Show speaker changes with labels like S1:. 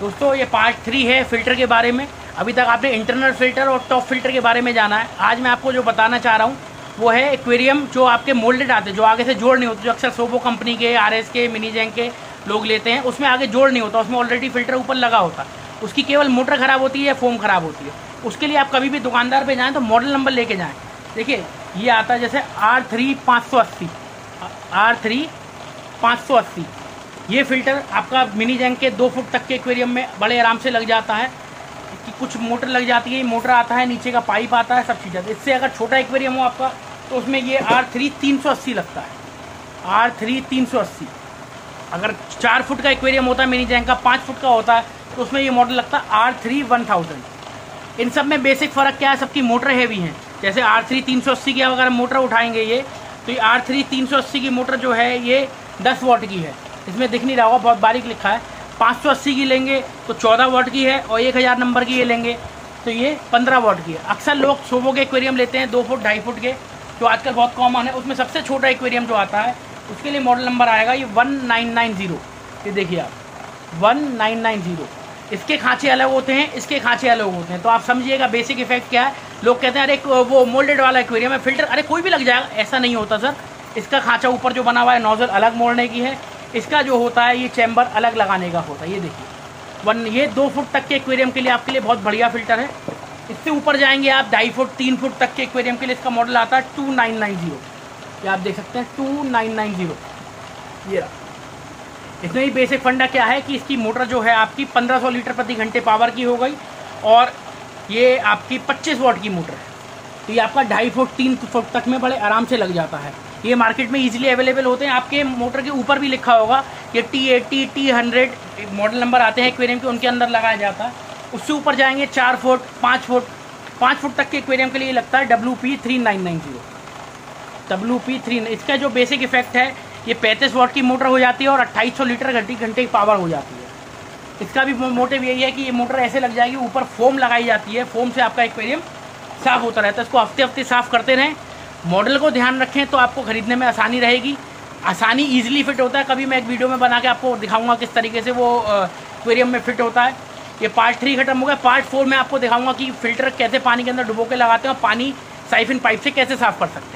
S1: दोस्तों, ये part three है फ़िल्टर के बारे में। अभी तक आपने इंटरनल फ़िल्टर और टॉप फ़िल्टर के बारे में जाना है। आज मैं आपको जो बताना चाह रहा हूँ, वो है एक्वेरियम जो आपके मोल्डेड आते हैं, जो आगे से जोड़ नहीं होते, जो अक्सर सोबो कंपनी के आर के मिनी जैंग के लोग लेते हैं, उसमें आगे जोड़ नहीं होता, उसमें ऑलरेडी फ़िल्टर ऊपर लगा होता। उसकी केवल मोटर खराब होती है या फोम खराब होती है। उसके लिए आप कभी भी दुकानदार पे जाएँ तो मॉडल नंबर लेके जाएँ। देखिए, ये आता है जैसे आर थ्री पाँच सौ अस्सी आर थ्री पाँच सौ अस्सी ये फ़िल्टर आपका मिनी जैंग के दो फुट तक के एक्वेरियम में बड़े आराम से लग जाता है, कि कुछ मोटर लग जाती है, मोटर आता है, नीचे का पाइप आता है, सब चीज़ें इससे अगर छोटा एक्वेरियम हो आपका तो उसमें ये आर थ्री तीन सौ अस्सी लगता है। आर थ्री तीन सौ अस्सी। अगर चार फुट का एक्वेरियम होता है, मिनी जैंग का पाँच फुट का होता है तो उसमें ये मॉडल लगता है आर थ्री वन थाउज़ेंड इन सब में बेसिक फ़र्क क्या है? सबकी मोटर हैवी हैं। जैसे आर थ्री तीन सौ अस्सी की अगर मोटर उठाएँगे ये तो ये आर थ्री तीन सौ अस्सी की मोटर जो है, ये दस वॉट की है। इसमें दिख नहीं रहा होगा, बहुत बारीक लिखा है। पाँच सौ अस्सी की लेंगे तो चौदह वॉट की है और एक हज़ार नंबर की ये लेंगे तो ये पंद्रह वॉट की है। अक्सर लोग सोबो के एक्वेरियम लेते हैं, दो फुट, ढाई फुट के, जो आजकल बहुत कॉमन है। उसमें सबसे छोटा एक्वेरियम जो आता है, उसके लिए मॉडल नंबर आएगा ये वन ये देखिए आप वन इसके खाँचे अलग होते हैं, इसके खांचे अलग होते हैं। तो आप समझिएगा बेसिक इफ़ेक्ट क्या है। लोग कहते हैं, अरे, वो मोल्डेड वाला एक्वेरियम है फ़िल्टर अरे, कोई भी लग जाएगा। ऐसा नहीं होता सर इसका खाँचा ऊपर जो बना हुआ है नोजल अलग मोड़ने की है। इसका जो होता है, ये चैम्बर अलग लगाने का होता है, ये देखिए। वन, ये दो फुट तक के एक्वेरियम के लिए आपके लिए बहुत बढ़िया फ़िल्टर है। इससे ऊपर जाएँगे आप, ढाई फुट, तीन फुट तक के एक्वेरियम के लिए इसका मॉडल आता है टू नाइन नाइन ज़ीरो आप देख सकते हैं टू नाइन नाइन ज़ीरो ये इसमें ही बेसिक फंडा क्या है कि इसकी मोटर जो है आपकी 1500 लीटर प्रति घंटे पावर की हो गई और ये आपकी 25 वॉट की मोटर है। तो ये आपका ढाई फुट, तीन फुट तक में बड़े आराम से लग जाता है। ये मार्केट में इजीली अवेलेबल होते हैं। आपके मोटर के ऊपर भी लिखा होगा ये T eighty T hundred model number आते हैं एक्वेरियम के, उनके अंदर लगाया जाता है। उससे ऊपर जाएँगे चार फुट पाँच फुट पाँच फुट तक के एक्वेरियम के लिए लगता है W P three nine nine zero W P three इसका जो बेसिक इफ़ेक्ट है, ये पैंतीस वॉट की मोटर हो जाती है और अट्ठाईस सौ लीटर घंटे घंटे की पावर हो जाती है। इसका भी मोटिव यही है कि ये मोटर ऐसे लग जाएगी, ऊपर फोम लगाई जाती है। फोम से आपका एक्वेरियम साफ़ होता रहता है। इसको हफ़्ते हफ़्ते साफ़ करते रहें। मॉडल को ध्यान रखें तो आपको ख़रीदने में आसानी रहेगी। आसानी ईजिली फिट होता है। कभी मैं एक वीडियो में बना के आपको दिखाऊँगा किस तरीके से वो एक्वेरियम में फिट होता है। ये पार्ट थ्री खत्म हो गया। पार्ट फोर में आपको दिखाऊँगा कि फ़िल्टर कैसे पानी के अंदर डुबो के लगाते हैं और पानी साइफिन पाइप से कैसे साफ़ कर सकते हैं।